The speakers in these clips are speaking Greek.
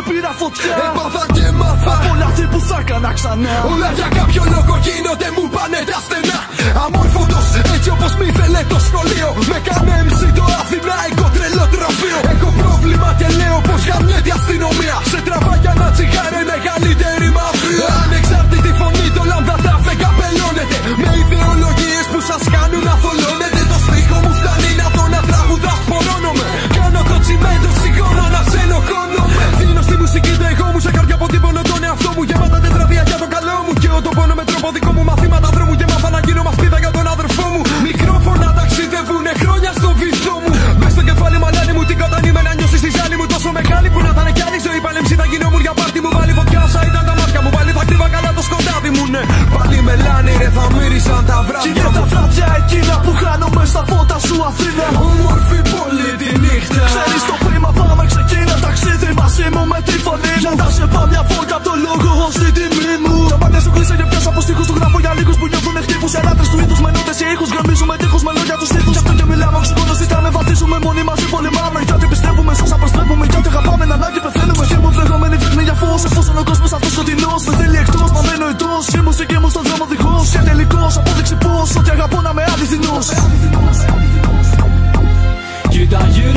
και πήρα φωτιά Έπαθα και μάθα Όλα αυτή που θα έκανα ξανά Όλα για κάποιο λόγο γίνονται μου πάνε τα στενά Αμόρφωτος έτσι όπως μη θέλε το σχολείο Με κάνε MC το Αθηναϊκό τρελό τροφείο Έχω πρόβλημα και λέω πως γαμιέται η αστυνομία Σε τραβά για να τσιγάρε η μεγαλύτερη μαφία Ανεξάρτητη φωνή το λάμδα δεν καπελώνεται Με ιδεολογίες που σας κάνουν να εγώ μου σε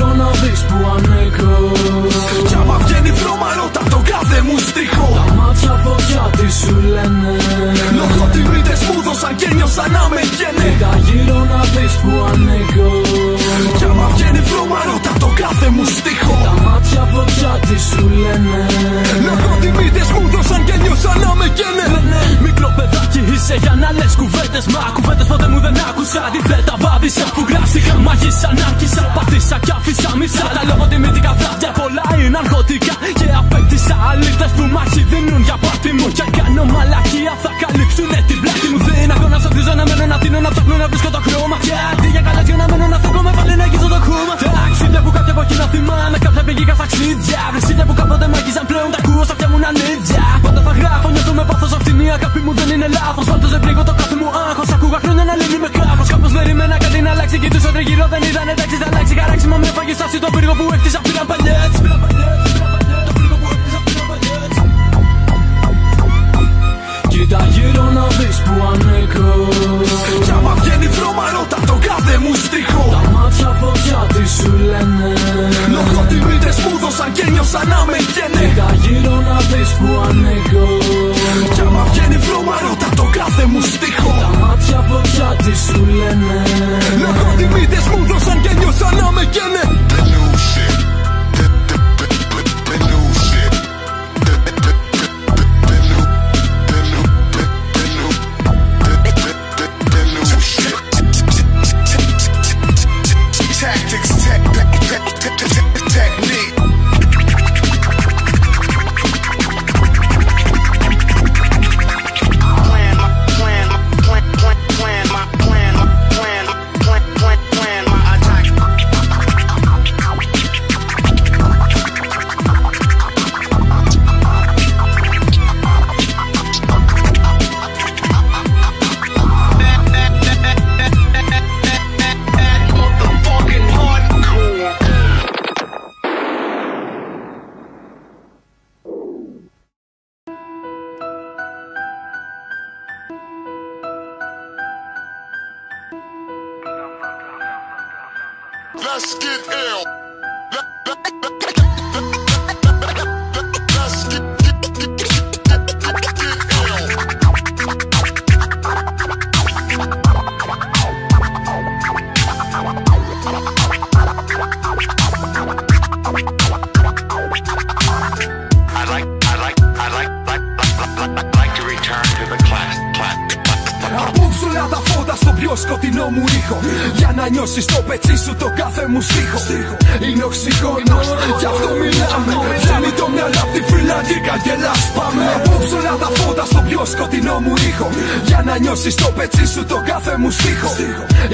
Κοίτα γύρω να δεις που ανήκω Κι άμα βγαίνει βρώμα ρώτα το κάθε μου στίχο. Τα μάτια φωτιά τι σου λένε. Λογοτιμήτες μου δώσαν και νιώσα να με γένε. Κοίτα γύρω να δεις που ανήκω Κι άμα βγαίνει βρώμα ρώτα το κάθε μου στίχο. Τα μάτια φωτιά τι σου λένε. Λογοτιμήτες μου δώσαν και νιώσα να με γένε. Μικρό παιδάκι είσαι για να λες κουβέντες Μα κουβέντες ποτέ μου δεν άκουσα. Αντιθέτα βάδισα που γράφτηκα Μαγίσα άρχισα Πατήσα κι άφησα μισά Τα λογοτιμητικά βράδια πολλά είναι ναρκωτικά Και απέκτησα αλήθειες που μάχη δίνουν για πάτη μου. Και αν κάνω μαλακία θα καλύψουνε την πλάτη μου. Δεν αγώνα να βριζω να μένω να τίνω να ψάχνω να βρίσκω το χρώμα. Και αντί για καλά για να μένω να φεύγω με πάλι να αγγίζω το χώμα. Ταξίδια που κάποια από εκεί να θυμάμαι Κάποια πήγηκα στα ξύδια. Βρεσίδια που κάποτε μ' αγγίζαν πλέον Τα ακούω στα αυτιά μου να νύχια Πάντα θα γράφω νιώθω με πάθος αυτήν η αγάπη μου δεν είναι λάθος. Πάντως δεν πλήγω το κάθε μου άγχος. Ακούγα χρόνια να λύνει με κράφος Κάπως περίμενα κάτι να αλλάξει Και τους τριγύρω δεν είδαν εντάξει θα αλλάξει Χαράξει μα με φάγει στάση το πύργο που έκτισα πήραν παλιές. Κοίτα γύρω να δεις που ανήκω Κι άμα βγαίνει βρώμα ρώτα το κάθε μου στίχο. Τα μάτια φωτιά τι σου λένε. Λογοτιμήτες μου δώσαν και νιώσα να με γένε Κοίτα γύρω να δεις που ανήκω Κι άμα βγαίνει βρώμα ρώτα το κάθε μου στίχο. Τα μάτια φωτιά τι σου λένε Λογοτιμήτες μου δώσαν και νιώσα να με γένε Για να νιώσεις το πετσί σου το κάθε μου στίχο. Είναι οξυγόνο, στο πιο σκοτεινό μου ήχο Για να νιώσεις το πετσί σου το κάθε μου στίχο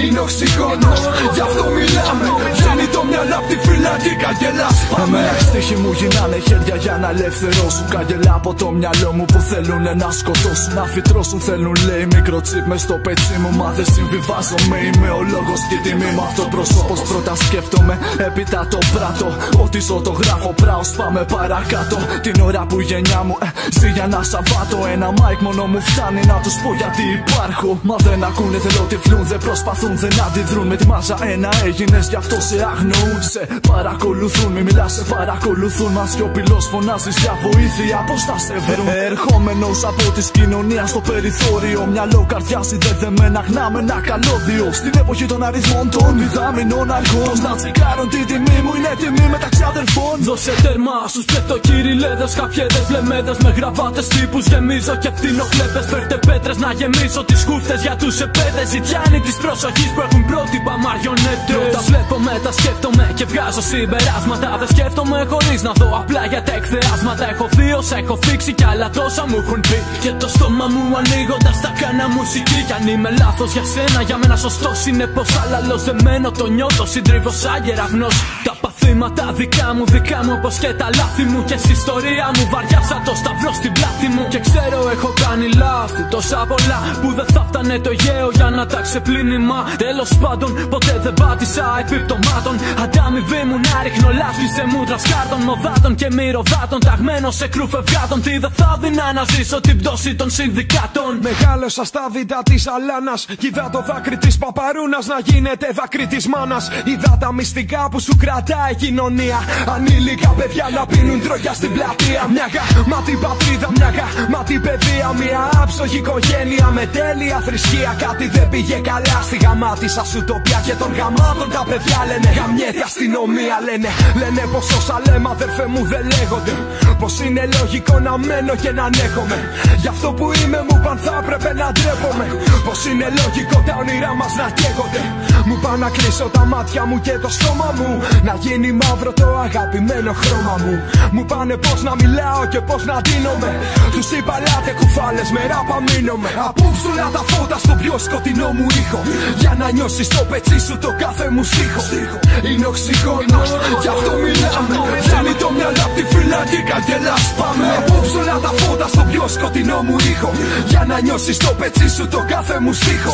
Είναι οξυγόνος, γι' αυτό μιλάμε Βγαίνει το μυαλό απ' τη φυλακή καγκελάς πάμε Στίχοι μου γυρνάνε χέρια για να ελευθερώσουν Καγκελά από το μυαλό μου που θέλουν να σκοτώσουν Να φυτρώσουν θέλουν λέει μικρό τσίπ μες στο πετσί μου Μα δεν συμβιβάζομαι είμαι όλο λόγος και η τιμή μου αυτό πρόσωπο. Πρώτα σκέφτομαι, έπειτα το πράτο. Ό,τι ζω το γράφω, πράω, πάμε παρακάτω. Την ώρα που η γενιά μου ε, ζει για ένα Σαββάτο. Ένα μάικ μόνο μου φτάνει να τους πω γιατί υπάρχω. Μα δεν ακούνε, θέλω τυφλούν, δεν προσπαθούν, δεν αντιδρούν. Με τη μάζα ένα έγινες, γι' αυτό σε αγνοούν. Σε παρακολουθούν, μη μιλάς, σε παρακολουθούν. Μα σιωπηλό φωνάζεις για βοήθεια, πώς θα σε βρουν; Ερχόμενος από τη κοινωνία στο περιθώριο. Μυαλό καρδιάς συνδεδεμένα, γνάμε ένα καλώδιο. Στην εποχή των αριθμών των μηδαμινών αργών. Να τσεκάρουν τη τιμή μου, είναι τιμή μεταξύ αδερφών. Δώσε τέρμα στους πτευτοκυριλέδε, χαφιέδες, λεμέδε με γραβάτες τύπους. Γεμίζω και φτηνοχλέπε. Φέρτε πέτρες να γεμίσω τις χούφτες για τους επέδες. Ζητιάνοι της προσοχής που έχουν πρότυπα μαριονέτε. Όταν βλέπω μετά σκέφτομαι και βγάζω συμπεράσματα. Δεν σκέφτομαι χωρίς να δω απλά για τα εκθεάσματα. Έχω δει όσα έχω θίξει κι άλλα τόσα μου έχουν πει. Και το στόμα μου ανοίγοντας τα κάνα μουσική. Κι αν είμαι λάθος για σένα, για μένα σωστός είναι πως άλλαλο δεμένο το νιώθω. Συντρίβω σαν γεραγνό. Τα παθήματα δικά μου, δικά μου όπως και τα λάθη μου. Και στην ιστορία μου βαριά σαν το σταυρό στην πλάτη μου. Και ξέρω έχω κάνει λάθη τόσα πολλά που δεν θα φτάνε το γέο για να τα ξεπλύνημα. Τέλος πάντων, ποτέ δεν πάτησα επιπτωμάτων. Αντάμοιβή μου να ρίχνω λάσπη σε μούτρα σκάρτων, μοδάτων και μυρωδάτων. Ταγμένο σε κρού φευγάτων. Τι δεν θα δίνα να ζήσω την πτώση των συνδικάτων. Μεγάλωσα στα δίτα της Αλάνας. Είδα το δάκρυ της παπαρούνας να γίνεται δάκρυ της μάνας. Είδα τα μυστικά που σου κρατάει η κοινωνία. Ανήλικα παιδιά να πίνουν τρόγια στην πλατεία. Μια γαμάτη πατρίδα, μια γαμάτη παιδεία. Μια άψογη οικογένεια με τέλεια θρησκεία. Κάτι δεν πήγε καλά στη γαμάτη σας ουτοπία. Και των γαμάτων τα παιδιά λένε γαμιέται αστυνομία. Λένε, λένε πως όσα λέμε αδερφέ μου δεν λέγονται. Πως είναι λογικό να μένω και να ανέχομαι. Γι' αυτό που είμαι μου παν θα έπρεπε να ντρέπομαι. Πως είναι λογικό τα όνειρά μας να καίγονται. Μου πάνε να κλείσω τα μάτια μου και το στόμα μου. Να γίνει μαύρο το αγαπημένο χρώμα μου. Μου πάνε πώ να μιλάω και πώ να δίνομαι. Τους είπα λάτε κουφάλε με ράπα μείνομαι. Απόψουλα τα φώτα στο πιο σκοτεινό μου ήχο. Για να νιώσεις το πετσί σου το κάθε μου στίχο. Είναι οξυγόνο, γι' αυτό μιλάμε. Φτάνει το μυαλό απ' τη φυλακή, καγκελά πάμε. Απόψουλα τα φώτα στο πιο σκοτεινό μου ήχο. Για να νιώσεις το πετσί σου το κάθε μου στίχο.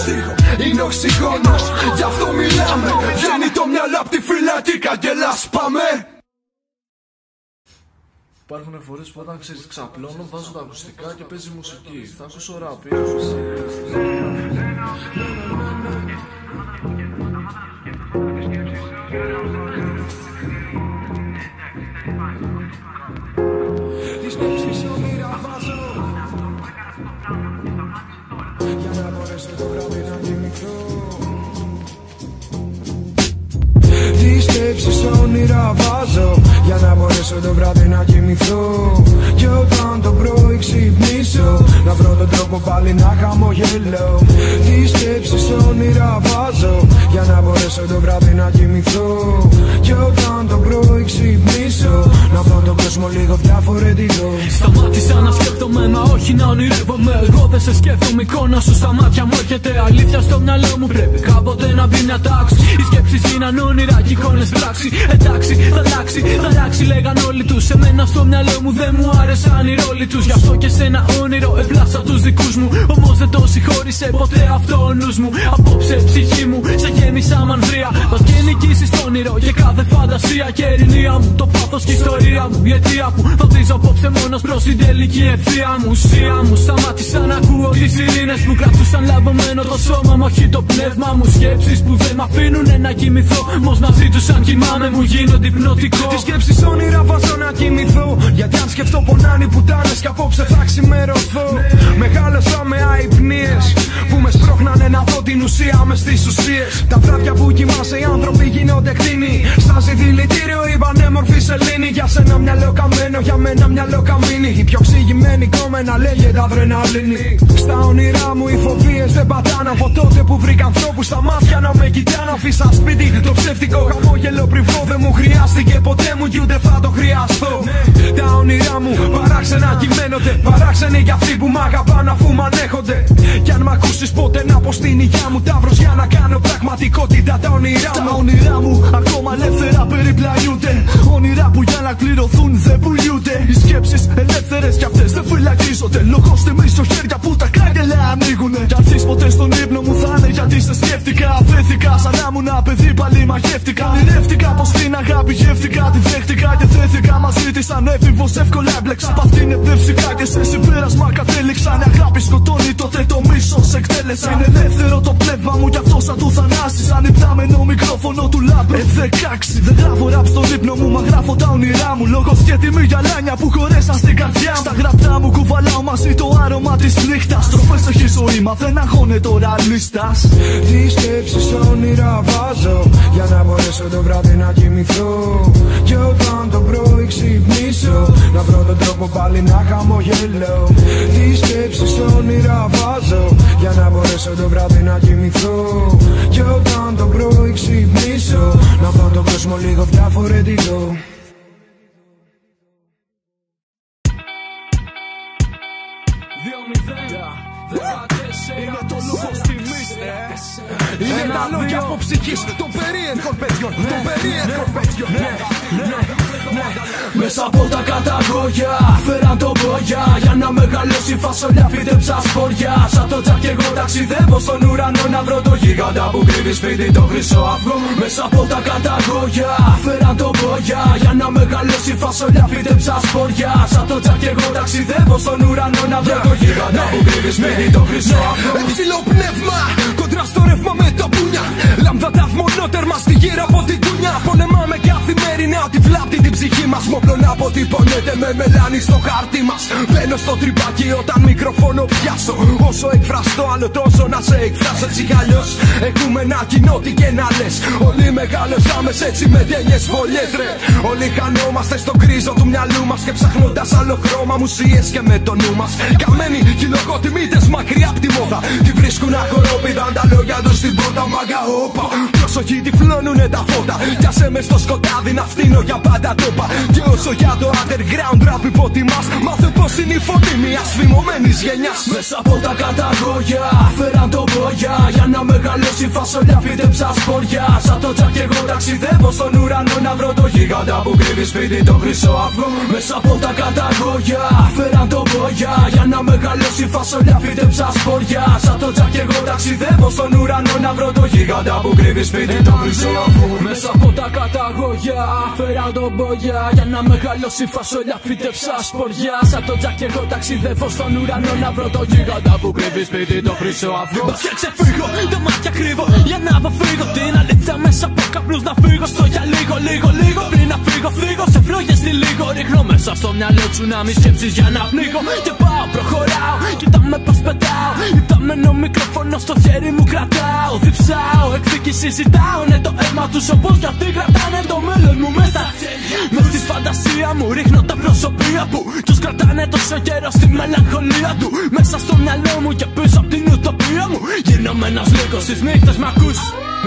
Είναι οξυγόνο, γι' αυτό μιλάμε. Βγαίνει το μυαλό απ' τη φυλακή, καγκελά πάμε. Υπάρχουν φορές που όταν ξέρεις ξαπλώνω, βάζω τα ακουστικά και παίζει μουσική. Θα ακούσω ραπ. Τις σκέψεις όνειρα βάζω Για να μπορέσω το βράδυ να κοιμηθώ τον τρόπο πάλι να χαμογελώ Τις σκέψεις όνειρα βάζω Για να μπορέσω το βράδυ να κοιμηθώ Και όταν το πρωί ξυπνήσω Να βρω τον κόσμο λίγο διαφορετικό Σταμάτησα να σκέφτομαι, μα όχι να ονειρεύομαι. Εγώ δεν σε σκέφτομαι, εικόνα σου στα μάτια μου έρχεται αλήθεια στο μυαλό μου. Πρέπει κάποτε να μπει μια τάξη. Οι σκέψεις γίναν όνειρα και εικόνες πράξη. Εντάξει, θα αλλάξει, θα αλλάξει, λέγαν όλοι τους. Σε μένα στο μυαλό μου δεν μου άρεσαν οι ρόλοι τους. Γι' αυτό και σε ένα όνειρο επλάσα τους δικούς μου. Όμω δεν το συγχώρησε ποτέ αυτό ο νους μου. Απόψε ψυχή μου, σε γέμισα μανδρία. Μας και νικήσει το όνειρο και κάθε φαντασία και ειρηνία μου. Το πάθος και η ιστορία μου, η αιτία που φωτίζω απόψε μόνος προς την τελική ευθεία μου. Ουσία μου, σταμάτησα να ακούω τις ειρήνες που κρατούσαν λαβωμένο το σώμα μου, όχι το πνεύμα μου. Σκέψεις που δεν με αφήνουν να κοιμηθώ. Όμω μαζί του, αν κοιμάμαι, μου γίνονται υπνοτικό. Τις σκέψεις όνειρα βάζω να κοιμηθώ. Γιατί αν σκεφτώ πονάνε οι πουτάνες και απόψε θα ξημερωθώ. Μεγάλωσα με αϊπνίες που με σπρώχνανε να δω την ουσία μες στις ουσίες. Τα βράδια που κοιμάσαι οι άνθρωποι γίνονται κτίνοι. Στάζει δηλητήριο η πανέμορφη σελήνη. Για σένα μυαλό καμένο, για μένα μυαλό καμίνη. Η πιο ξηγημένη κόμενα λέγεται αδρεναλίνη. Στα όνειρά μου οι φοβίες δεν πατάνε από τότε που βρήκα ανθρώπους στα μάτια να με κοιτάνε. Αφήσα σπίτι το ψεύτικο χαμόγελο πριβό δεν μου χρειάστηκε ποτέ μου και ούτε θα το χρειαστώ. Τα όνειρά μου παράξενα κυμαίνονται. Παράξενοι για αυτοί που μ' αγαπάνε αφού μ' ανέχονται. Κι αν μ' ακούσεις ποτέ να πω στην υγειά μου ταύρος για να κάνω πραγματικότητα τα όνειρά μου. Τα όνειρά μου ακόμα ελεύθερα περιπλανιούνται. Όνειρα που για να κληρωθούν δεν πουλιούνται. Οι σκέψεις ελεύθερες κι αυτές δεν φυλακίζονται. Λόγω στιγμή στο χέρια που τα κάγκελα ανοίγουνε. Κι αν ποτέ στον ύπνο μου θα είναι γιατί σε σκέφτηκα. Βρέθηκα σαν να ήμουν παιδί πάλι μαγεύτηκα. Ονειρεύτηκα πως την αγάπη γεύτηκα. Τη δέχτηκα και θέθηκα μαζί της σαν έφηβο εύκολα έμπλεξα. Απ' αυτήν εμπνεύστηκα και σε συμπέρασμα κατέληξα. Αν η αγάπη σκοτώνει τότε το μίσο σε εκτέλεσα. Είναι ελεύθερο το πνεύμα μου κι αυτό σαν του θανάσει. Σαν υπτάμενο μικρόφωνο του λάμπε. F16 δεν γράφω ραπ στον ύπνο μου, μα γράφω τα όνειρά μου. Λόγω και τιμή για λάνια που χωρέσαν στην καρδιά μου. Στα γραπτά μου κουβαλάω μαζί το άρωμα της νύχτας. Τροφές έχει ζωή, μα δεν αγώνε τώρα λίστα. Τις σκέψεις όνειρα βάζω για να μπορέσω το βράδυ να κοιμηθώ. Πάλι να χαμογελώ. Τις σκέψεις όνειρα βάζω για να μπορέσω το βράδυ να κοιμηθώ. Και όταν το πρωί ξυπνήσω, να βρω τον κόσμο λίγο διαφορετικό. Είναι το λόγο τιμής Είναι τα λόγια από ψυχής. Των περίεργων παιδιών. Των περίεργων παιδιών. Ναι, ναι, ναι Μέσα από τα καταγόγια φέραν τον μπόγια Για να μεγαλώσει φασολιά φύτεψα σποριά Σαν το τζακ και εγώ ταξιδεύω στον ουρανό Να βρω το γίγαντα που κρύβει σπίτι το χρυσό αυγό. Μέσα από τα καταγόγια φέραν τον μπόγια Για να μεγαλώσει φασολιά φύτεψα σποριά Σαν το τζακ και εγώ ταξιδεύω στον ουρανό Να βρω το γίγαντα που κρύβει σπίτι το χρυσό αυγό. Υψηλό πνεύμα, κοντρά στο ρεύμα με τα πούνια. Λάμδα τα μονότερμα στη γύρα από την τούνια. Πολεμάμε καθημερινά ότι βλάπτει την ψυχή μας. Μόπλο να αποτυπώνεται με μελάνι στο χάρτη μας. Μπαίνω στο τρυπάκι όταν μικροφόνο πιάσω. Όσο εκφραστώ, άλλο τόσο να σε εκφράσω έτσι κι αλλιώς. Έχουμε ένα κοινό, τι και να λες. Όλοι μεγαλώσαμε έτσι με τένιε φωλιέ, ρε. Όλοι χανόμαστε στον κρίζο του μυαλού μας και ψάχνοντας άλλο χρώμα μουσίες και με το νου μας. Καμένοι κυλοκοτιμίτε μακριά απ' τη μόδα. Τι βρίσκουν αγορόπιδαν τα λόγια τους στην πόρτα μάγκα όπα. Πρόσοχοι τυφλώνουνε τα φώτα. Κι άσε μες στο σκοτάδι να φτύνω για πάντα τόπα. Και όσο για το underground rap υποτιμάς, μάθε πως είναι η φωνή μια φημωμένη γενιάς. Μέσα από τα καταγόγια φέραν τον μπόγια. Για να μεγαλώσει φασολιά φύτεψα σποριά Σαν τον Τζακ και εγώ ταξιδεύω στον ουρανό Να βρω το γίγαντα που κρύβει σπίτι το χρυσό αυγό. Μέσα από τα καταγώγια φέραν τον μπόγια. Για να μεγαλώσει φασολιά φύτεψα σποριά Σαν τον Τζακ και εγώ ταξιδεύω στον ουρανό Να βρω το γίγαντα που κρύβει σπίτι το χρυσό αυγό. Μέσα από τα καταγώγια φέραν τον μπόγια Για να μεγαλώσει φασολιά φύτεψα σποριά. Σαν τον Τζακ και εγώ ταξιδεύω στον ουρανό Να βρω το γίγαντα που κρύβει σπίτι το χρυσό αυγό. Μπας και ξεφύγω, τα μάτια κρύβω για να αποφύγω την αλήθεια. Μέσα από καπνούς να φύγω στο για λίγο, λίγο, λίγο πριν να φύγω, φύγω σε φλόγες στη λίγο ρίχνω μέσα στο μυαλό τσουνάμι σκέψεις για να πνίγω. Και πάω, προχωράω, κοίτα με πως πετάω υπτάμενο μικρόφωνο στο χέρι μου κρατάω. Διψάω, εκδίκη συζητάω ναι το αίμα τους όπως κι αυτοί κρατάνε το μέλλον μου μέσα. Μες στη φαντασία μου ρίχνω τα προσωπία που τους κρατάνε τόσο καιρό στη μελαγχολία του. Μέσα στο μυαλό μου και πίσω από την ουτοπία μου. Γίνομαι ένας λίγος στις νύχτες μ' ακούς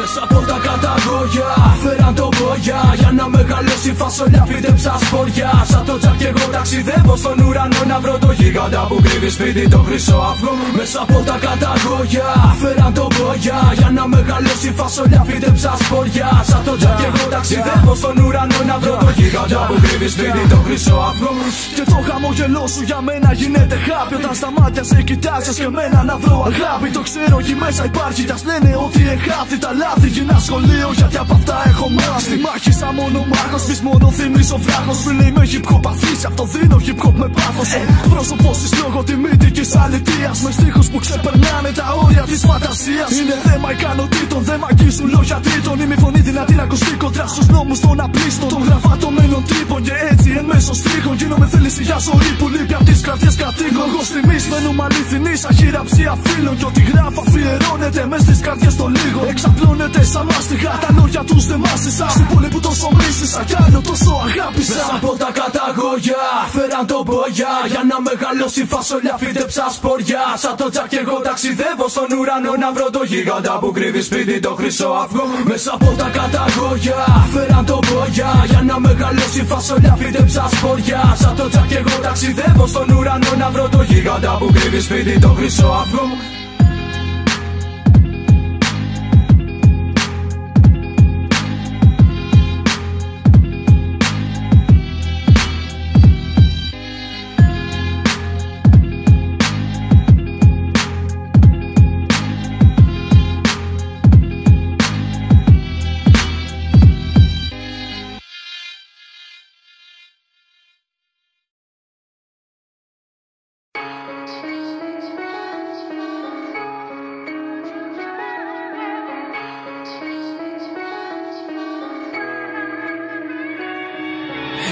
Μέσα από τα καταγόγια φέραν τον μπόγια. Για να μεγαλώσει φασολιά φύτεψα σποριά Σαν το τζακ και εγώ ταξιδεύω στον ουρανό Να βρω το γίγαντα που κρύβει σπίτι το χρυσό αυγό. Μέσα από τα καταγόγια φέραν τον μπόγια. Για να μεγαλώσει φασολιά φύτεψα σποριά Σαν το τζακ και εγώ ταξιδεύω στον ουρανό Να βρω το γίγαντα που κρύβει σπίτι το χρυσό αυγό. Και το χαμογελό σου για μένα γίνεται χάπι. Όταν στα μάτια σε κοιτάζεις και μένα να βρω αγάπη. Το ξέρω εκεί μέσα υπάρχει κι ας λένε ότι εχάθη τα λάθη Γίνα σχολείο γιατί από αυτά έχω μάθει. Στη μάχη σαν μόνο μάγος πεις μόνο θυμίσω βράχος. Φίλε είμαι hip hop αφήσει αυτό δίνω hip hop με πάθος. Ε, Πρόσωπος της λόγω τιμήτικης αλητείας Με στίχους που ξεπερνάνε τα όρια της φαντασίας. Είναι. Θέμα ικανοτήτων δεν μ' αγγίζουν λόγια τρίτων Είμαι η φωνή δυνατή να ακουστεί κοντρά στους νόμους των απλίστων Των γραφάτωμένων τύπων και έτσι εν μέσω στρίχων Γίνομαι θέληση για ζωή που λείπει απ' τις καρδιές κατοίκων. Εγώ στιγμής μένουμε αληθινή σαν χειραψία φίλων Κι ό,τι γράφω αφιερώνεται μες στις καρδιές των λίγων Εξαπλώνεται σαν μάστιγα τα λόγια τους δεν μάσησα Στην πόλη που τόσο μίσησα κι άλλο τόσο αγάπησα. Μέσα από τα καταγόγια φέραν τον μπόγια Για να μεγαλώσει φασολιά φύτεψα σποριά Σαν το τζακ και εγώ ταξιδεύω στον ουρανό Να βρω το γίγαντα που κρύβει σπίτι το χρυσό αυγό. Μέσα από τα καταγόγια φέραν τον μπόγια Για να μεγαλώσει φασολιά φύτεψα σποριά Σαν το τζακ και εγώ ταξιδεύω στον ουρανό Να βρω το γίγαντα που κρύβει σπίτι το χρυσό αυγό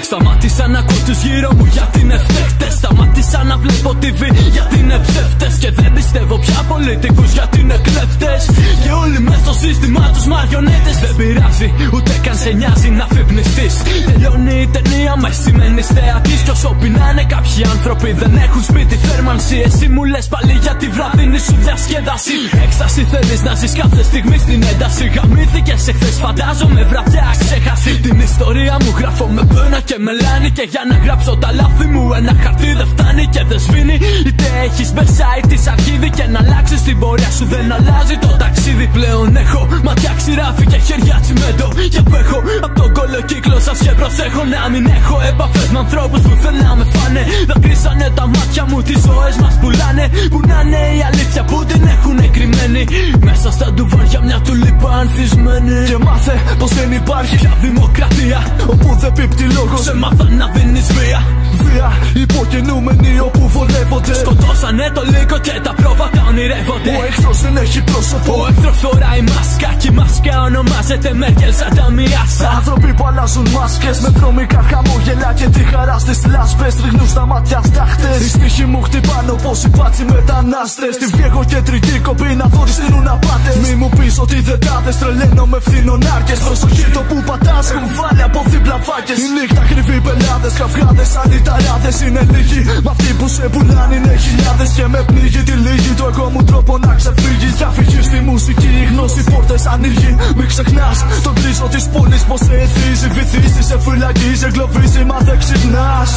Σταμάτησα να ακούω τους γύρω μου γιατί είναι φταίχτες Σταμάτησα να βλέπω TV γιατί είναι ψεύτες. Και δεν πιστεύω πια πολιτικούς γιατί είναι κλέφτες. Και όλοι μες στο σύστημα τους μαριονέτες. Δεν πειράζει ούτε καν σε νοιάζει να φυπνιστείς. Τελειώνει η ταινία μες σημαίνεις θεατής. Κι όσο πεινάνε κάποιοι άνθρωποι δεν έχουν σπίτι θέρμανση. Εσύ μου λες πάλι για τη βραδινή σου διασκέδαση. Έκσταση θέλεις να ζεις κάθε στιγμή στην ένταση. Γαμήθηκες εχθές φαντάζομαι βραδιά ξέχαση Την ιστορία μου γράφω με πένα και μελάνι Και για να γράψω τα λάθη μου ένα χαρτί δεν φτάνει και δεν σβήνει. Είτε έχεις μέσα ή της αρχίδι και να αλλάξεις την πορεία σου δεν αλλάζει το ταξίδι. Πλέον έχω ματιά ξηράφι και χέρια τσιμέντο. Και απέχω από τον κολοκύκλο σας και προσέχω να μην έχω επαφές με ανθρώπους που θέλουν να με φάνε. Δακρύσανε τα μάτια μου τις ζωές μας πουλάνε. Που να είναι η αλήθεια που την έχουν κρυμμένη Μέσα στα ντουβάρια μια τουλίπα ανθισμένη. Και μάθε πως δεν υπάρχει πια δημοκρατία. Όπου δεν πίπτει λόγος Σε μάθα να δίνεις βία Βία υποκινούμενοι όπου βολεύονται. Σκοτώσανε το λύκο και τα πρόβατα ονειρεύονται. Ο εχθρός δεν έχει πρόσωπο. Ο εχθρός φοράει μάσκα και η μάσκα ονομάζεται Μέρκελ σαν τα μοιάσα Άνθρωποι που αλλάζουν μάσκες με βρώμικα χαμόγελα και τη χαρά στις λάσπες Τριγνούν στα μάτια στάχτες. Οι στίχοι μου χτυπάνε όπως οι πάτσι μετανάστες. Τη βιέχω και τριτή κοπή να δω στείλουν απάτες. Μη μου πεις ότι δεν τάδες τρελαίνω με φθινονάρκες Προσοχή το που πατάς κουβάλει από δίπλα φάκες. Η νύχτα κρυβεί πελάδες, καυγάδες, αντιταράδες Είναι λίγοι, μα αυτοί που σε πουλάνε είναι χιλιάδες Και με πνίγει τη λίγη. Το εγώ μου τρόπο να ξεφύγεις. Για φύγει στη μουσική, η γνώση πόρτες ανοίγει. Μην ξεχνάς τον κρίζο της πόλης πως σε εθίζει. Βυθίζεις, σε φυλακίζεις, σε εγκλωβίζει μα δεν ξυπνάς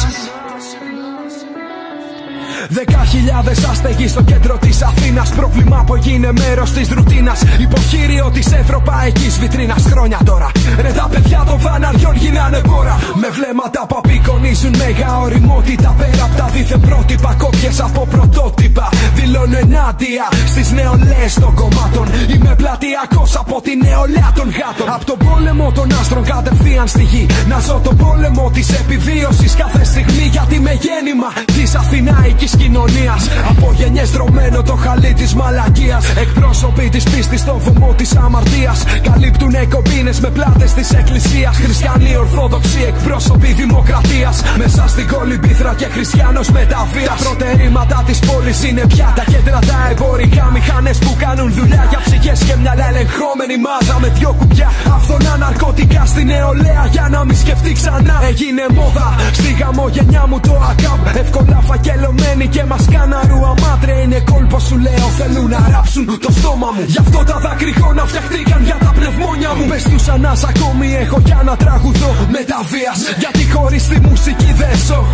Δέκα χιλιάδε άστεγοι στο κέντρο της Αθήνας. Πρόβλημα που έγινε μέρος της ρουτίνας. Υποχείριο της ευρωπαϊκή βιτρίνας. Χρόνια τώρα. Ρε τα παιδιά των φαναριών γίνανε πόρα. Με βλέμματα που απεικονίζουν μέγα οριμότητα. Πέρα από τα δίθεν πρότυπα. Κόπιες από πρωτότυπα. Δηλώνω ενάντια στις νεολαίες των κομμάτων. Είμαι πλατειακός από τη νεολαία των γάτων. Από τον πόλεμο των άστρων κατευθείαν στη γη. Να ζω τον πόλεμο της επιβίωσης κάθε στιγμή. Γιατί με γέννημα της Αθηναϊκής κοινωνίας. Από γενιές δρομένο το χαλί της μαλακίας. Εκπρόσωποι της πίστης στο βωμό της αμαρτίας. Καλύπτουν κομπίνε με πλάτες της εκκλησίας. Χριστιανοί Ορθόδοξοι εκπρόσωποι δημοκρατίας. Μέσα στην κολυμπήθρα και χριστιανός με τα βία. Τα προτερήματα της πόλης είναι πια τα κέντρα τα εμπορικά. Μηχανές που κάνουν δουλειά για ψυχές και μυαλά ελεγχόμενη μάζα με δυο κουμπιά. Αυθονά ναρκωτικά στη νεολαία για να μην σκεφτεί ξανά. Έγινε μόδα στη γαμογενιά μου το ακάμπ. Εύκολα φακελωμένη και μας κάναρου αμάτρε είναι κόλπο σου λέω θέλουν να ράψουν το στόμα μου Γι' αυτό τα δακρυγόνα φτιαχτήκαν για τα πνευμόνια μου Πες τους ανάς ακόμη έχω για να τραγουδώ με τα βίας. Γιατί χωρίς τη μουσική δεν ζω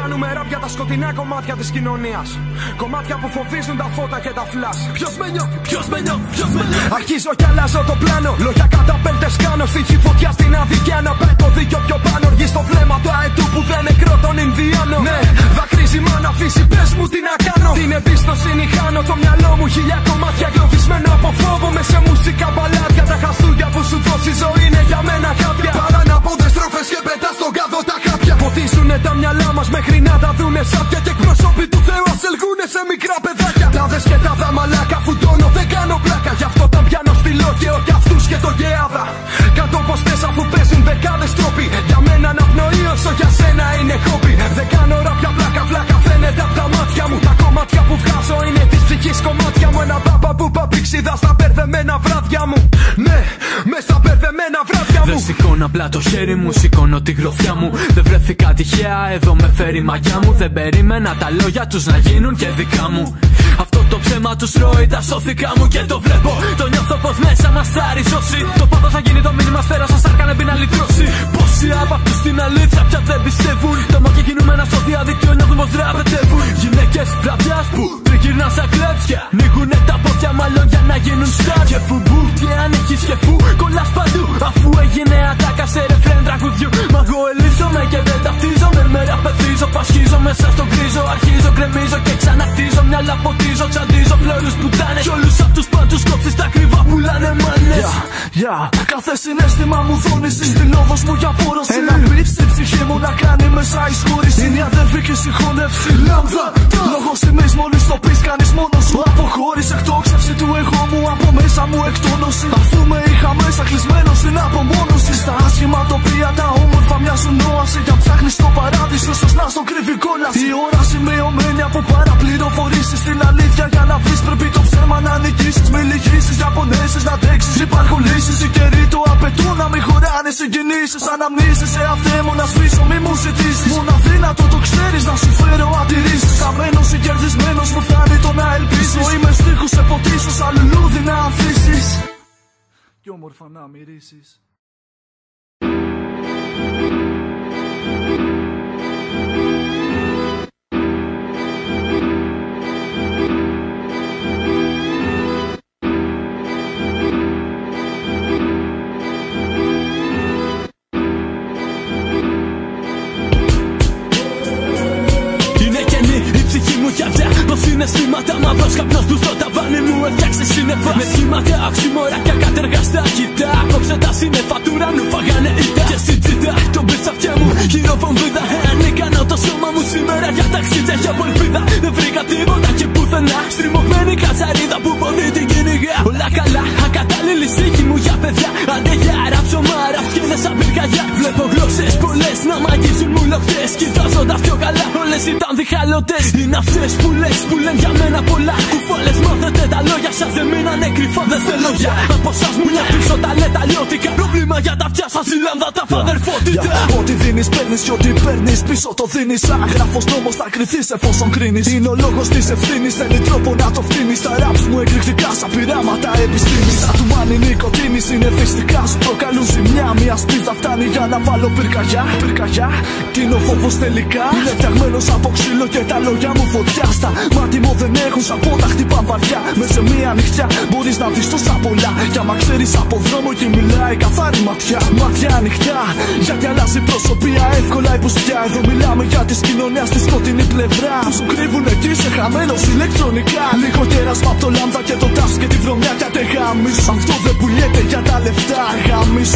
Κάνουμε ραπ για τα σκοτεινά κομμάτια της κοινωνίας. Κομμάτια που φοβίζουν τα φώτα και τα φλα. Ποιος με νιώθει, ποιος με νιώθει, ποιος με νιώθει. Αρχίζω κι αλλάζω το πλάνο. Λόγια κατά πέλτε κάνω. Στοιχή φωτιά στην αδικία να πάει το δίκιο πιο πάνω. Οργή στο βλέμμα του αετού που δεν νεκρό τον Ινδιάνο. Ναι, δακρύζει μάνα φύση, πες μου τι να κάνω. Την εμπιστοσύνη χάνω. Το μυαλό μου χιλιά κομμάτια εγκλωβισμένο από φόβο. Με σε μουσικά μπαλάδια. Τα χαστούγια που σου δώσει ζωή είναι για μένα χάπια. Παραναπόδες στροφές και πετάς στον κάδο τα χάπια. Ποτίσουνε τα μυαλά μας μέχρι να τα δούνε σάπια. Και εκπρόσωποι του Θεού ασελγούνε σε μικρά παιδάκια. Τα δες και τα δα μαλάκα φουντώνω, δεν κάνω πλάκα. Γι' αυτό τα πιάνω στυλό και όχι αυτούς και τον Γεάδα. Κάτω πως θες αφού παίζουν δεκάδες τρόποι. Για μένα αναπνοή όσο για σένα είναι χόμπι. Δεν κάνω ράπια πλάκα, πλάκα φαίνεται από τα μάτια μου. Τα κομμάτια που βγάζω είναι της ψυχής κομμάτια μου. Ένα μπαμπα που παπήξιδα στα μπερδεμένα βράδια σηκώνω απλά το χέρι μου, σηκώνω τη γροθιά μου. Δεν βρέθηκα τυχαία, εδώ με φέρει η μαγιά μου. Δεν περίμενα τα λόγια τους να γίνουν και δικά μου. Αυτό το ψέμα τους τρώει τα σώθηκα μου και το βλέπω. Το νιώθω πως μέσα μας θα ριζώσει. Το πάθος θα γίνει το μήνυμα σφαίρα, σα σάρκα να μπει να λυτρώσει. Πόσοι από αυτούς την αλήθεια πια δεν πιστεύουν. Τα μάτια κινούμενα στο διαδίκτυο νιώθουν πως δραπετεύουν. Γυναίκες βραδιά που τριγυρνά σαν κλέψια. Ανοίγουνε τα πόδια μάλλον για να γίνουν στάρ. Και φουμπού και αν έχεις και φου κολλάς παντού. Αφού έγινε ατάκα σε ρεφρέν τραγουδιού. Μα εγώ ελίσσομαι και δεν ταυτίζομαι. Μέρα πεθίζω, πασχίζω μέσα στον κρίζο. Αρχίζω, γκρεμίζω και ξανακτίζω. Μυαλά ποτίζω, τσαντίζω φλόρου που τάνε. Κι όλους αυτού πάντους κόψεις τα κρυβά πουλά. πουλάνε μάνες Yeah, κάθε συνέστημα μου δόνηση Στην όδος μου για πόρωση Ένα beat στην ψυχή μου να κάνει μέσα εισχώρηση Είναι η αδερφή συγχώνευση Λάμδα, λόγω σημείς μόλις το πεις κάνεις μόνος σου. Αποχώρησε εκτόξευση του εγώ μου από μέσα μου εκτόνωση. Αφού με είχα μέσα κλεισμένο στην απομόνωση. Στα άσχημα τοπία τα όμορφα μοιάζουν όαση. Για ψάχνεις το παράδεισο ίσως να στο κρύβει κόλαση. Η ώρα σημειωμένη από παραπληροφορήσεις. Στην αλήθεια για να βρεις πρέπει το ψέμα να νικήσεις. Μη λυγίσεις για πονέσεις να τρέξεις. Υπάρχουν λύσεις οι καιροί το απαιτούν. Να μην χωράνε συγκινήσεις. Αναμνήσεις σε αυτέ μου να σβήσω μη μου ζητήσεις Μόνο αδύνατο το ξέρεις να σου φέρω αντιρρήσεις. Χαμένος ή κερδισμένος μου φτάνει το να ελπίσεις Είμαι στίχους σε ποτίσους αλληλούδι να ανθίσεις. Κι όμορφα να μυρίσεις συναισθήματα μαύρος καπνός που στο ταβάνι μου. Έφτιαξε σύννεφα Με σχήματα οξυμοράκια κατεργαστά κοιτά. Κόψε τα σύννεφα του ουρανού φαγάνε ητά Και στην τσίτα τον πεις στα αυτιά μου. Χειροβομβίδα Ανίκανο το σώμα μου. Σήμερα για ταξίδια για ελπίδα Δεν βρήκα τίποτα. Και πουθενά Στριμωγμένη κατσαρίδα που μπορεί την κυνηγά. Όλα καλά, ακατάλληλη στίχη μου για παιδιά Άντε σαν πυρκαγιά Βλέπω γλώσσες πολλές να μαγίζουν μου λοχτές Κοιτάζοντας πιο καλά όλες ήταν διχαλωτές. Είναι αυτές που λες που λένε για μένα πολλά. Κουφόλες μάθετε τα λόγια σας δεν μείνανε κρυφά Δεν θέλω για. Από σας μου μια πίσω τα λέτε αλλιώτικα Πρόβλημα για τα αυτιά σας. Η λάμδα τα φαδερφότητα Ό,τι δίνεις παίρνεις και ό,τι παίρνεις πίσω το δίνεις. Άγραφος νόμος θα κρυθείς εφόσον κρίνεις. Είναι ο λόγος της ευθύνης θέλει τρόπο να το φτύνεις. Τα raps μου εκρηκτικά σαν πειράματα επιστήμης Σαν του μάνι νοικοτήνης είναι φυστικά σου προκαλούν ζημιά Μια σπίδα φτάνει για να βάλω πυρκαγιά Πυρκαγιά, τι είναι ο φόβος τελικά; Είναι φτιαγμένος από ξύλο και τα λόγια μου φωτιά. Στα μάτι μου δεν έχουν σαν πότα χτυπάν βαριά. Με σε μία νυχτιά μπορείς να δεις τόσα πολλά. Κι άμα ξέρεις από δρόμο και μιλάει καθαρή ματιά. Ματιά ανοιχτά, γιατί αλλάζει προσωπία εύκολα η πουστιά. Εδώ μιλάμε για τη κοινωνία στη σκοτεινή πλευρά. Που σου κρύβουν εκεί σε χαμένος ηλεκτρονικά. Λίγο κέρασμα από το λάμδα και το τάφ και τη βρωμιά και ατεγάμις Αυτό δεν πουλιέται για τα λεφτά γάμις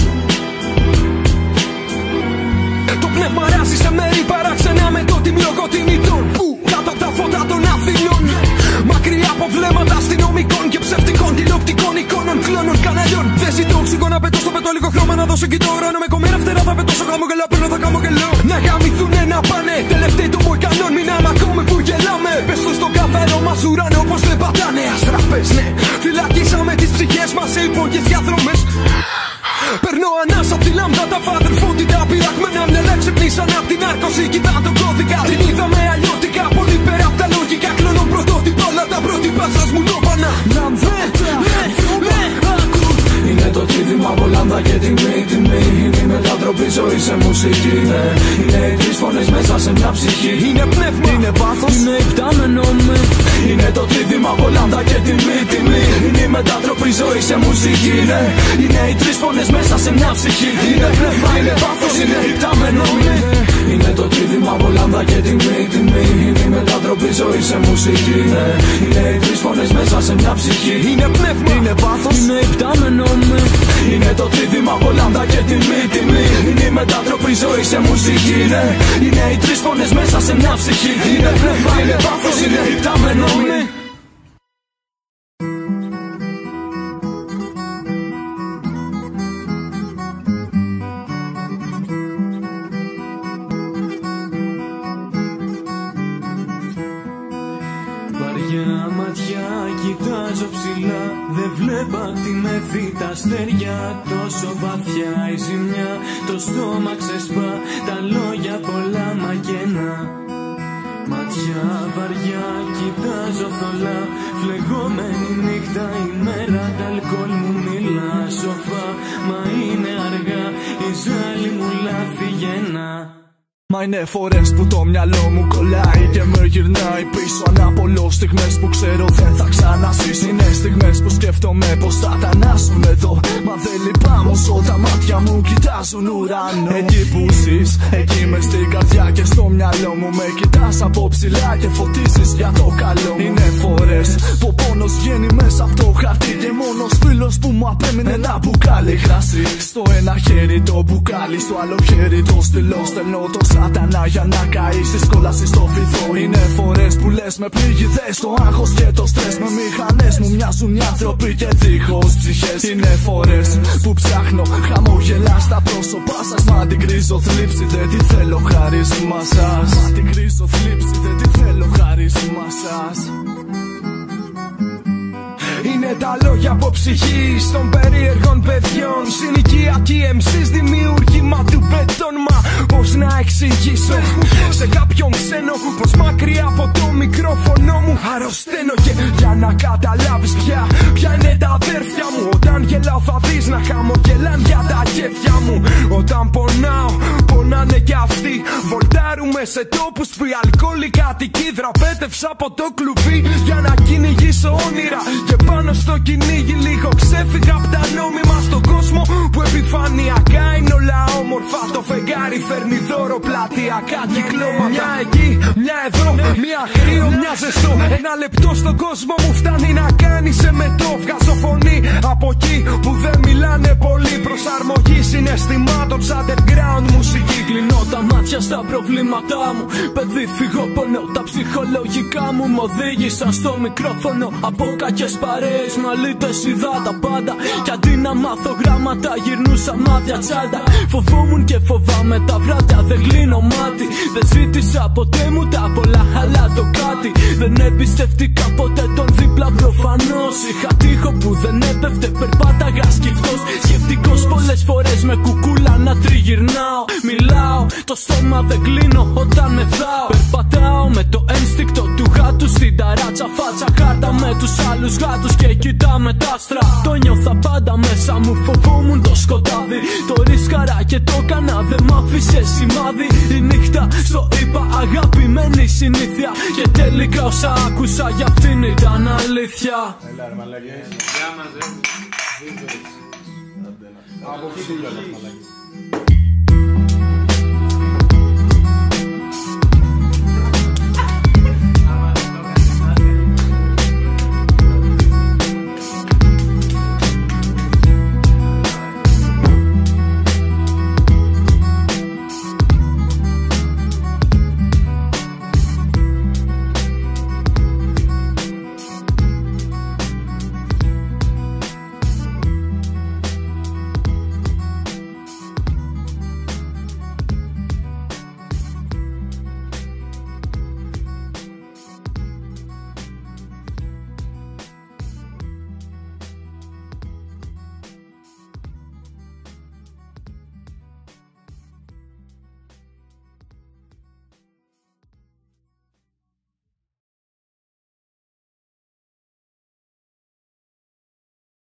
Το πνεύμα ράζει σε μέρη παράξενα με το τιμίο κοτινητών Που κάτω από τα φώτα των Αθηνών Μακριά από βλέμματα αστυνομικών και ψευτικών τηλεοπτικών εικόνων κλώνων καναλιών. Δεν ζητώ οξυγό να πετώ στο πετόλικο χρώμα να δώσω κοιτώ ουρανό με κομμένα φτερά. Θα πετώ στο γάμο και λαπρύνω θα κάνω κελό Να γαμηθούνε να πάνε. Τελευταίοι των μοϊκανών μην ακόμη που γελάμε. Πες το στον καθαρό μας ουρανό πως Είναι υπτάμενο με Είναι το κλειδίμα από λάμδα και τιμή, τιμή Είναι η μετατροπή ζωή σε μουσική, ναι. Είναι οι τρεις φωνές μέσα σε μια ψυχή. Είναι πνεύμα, είναι πάθος, είναι υπτάμενο, αστέρια Τόσο βαθιά η ζημιά Το στόμα ξεσπά Τα λόγια πολλά μακένα Ματιά βαριά κοιτάζω θολά Φλεγόμενη νύχτα ημέρα Τα αλκοόλ μου μιλά σοφά Μα είναι αργά Η ζάλη μου λάθη γεννά Μα είναι φορές που το μυαλό μου κολλάει και με γυρνάει πίσω ανάπολο Στιγμές που ξέρω δεν θα ξαναζήσω Είναι στιγμές που σκέφτομαι πως θα τανάσουν εδώ. Μα δεν λυπάμαι όσο τα μάτια μου κοιτάζουν ουρανό Εκεί που ζεις, εκεί μες στην καρδιά και στο μυαλό μου Με κοιτάς από ψηλά και φωτίζεις για το καλό. Μου Είναι φορές που ο πόνος βγαίνει μέσα από το χαρτί Και μόνος φίλος που μου απέμεινε ένα μπουκάλι. Κρασί Στο ένα χέρι το μπουκάλι, στο άλλο χέρι το στυλό Στελνώ το σατανά για να καεί στη σκόλαση στο βυθό Είναι φορές που λες με πληγιδέ, το άγχος και το στρες. Με μηχανές μου μοιάζουν οι άνθρωποι και δίχως ψυχές. Είναι φορές που ψάχνω χαμογελά στα πρόσωπά σας. Μα την κρίζω θλίψη, δεν τη θέλω χάρισμα σας. Μα την κρίζω θλίψη, δεν τη θέλω χάρισμα σας. Είναι τα λόγια από ψυχή των περίεργων παιδιών. Συνοικιακοί MCs δημιούργημα του μπετόν. Μα πώς να εξηγήσω σε κάποιον ξένο πως μακριά από το μικρόφωνο μου αρρωσταίνω. Και για να καταλάβεις πια, ποια είναι τα αδέρφια μου. Όταν γελάω θα δει να χαμογελάν για τα κέφια μου. Όταν πονάω, πονάνε κι αυτοί. Βολτάρουμε σε τόπους που η αλκοόλη κατοικεί. Δραπέτευσα από το κλουβί για να κυνηγήσω όνειρα. Και πάνω στο κυνήγι λίγο ξέφυγα από τα νόμιμα στον κόσμο που επιφανειακά είναι όλα όμορφα. Το φεγγάρι φέρνει δώρο πλατειακά κυκλώματα. Μια εκεί, μια εδώ, μια κρύο, μια ζεστό. Ένα λεπτό στον κόσμο μου φτάνει να κάνει σε μετό. Βγάζω φωνή από εκεί που δεν μιλάνε πολύ. Προσαρμογή συναισθημάτων σαν underground μουσική. Κλείνω τα μάτια στα προβλήματά μου. Παιδί, φύγω πονώ. Τα ψυχολογικά μου μ' οδήγησαν στο μικρόφωνο. Από κακές παρέες, μαλίτε είδα τα πάντα. Κι αντί να μάθω γράμματα, γυρνούσα μάτια τσάντα. Φοβόμουν και φοβάμαι τα βράδια, δεν κλείνω μάτι. Δεν ζήτησα ποτέ μου τα πολλά, αλλά το κάτι. Δεν εμπιστευτήκα ποτέ τον δίπλα προφανώς. Είχα τείχο που δεν έπεφτε, περπάταγα σκεφτό. Σκεπτικός πολλές φορές με κουκούλα να τριγυρνάω. Μιλάω, το στόμα δεν κλείνω όταν μεθάω. Περπατάω με το ένστικτο του γάτου στην ταράτσα. Φάτσα κάρτα με τους άλλους γάτους και κοιτάμε τα άστρα. Το νιώθα πάντα μέσα μου, φοβόμουν το σκοτάδι. Το ρίσκαρα και το έκανα, δεν μ' άφησε σημάδι. Η νύχτα στο είπα αγαπημένη συνήθεια. Και τελικά όσα άκουσα για αυτήν ήταν αλήθεια. Από εκεί τελειώνει, μαλακές.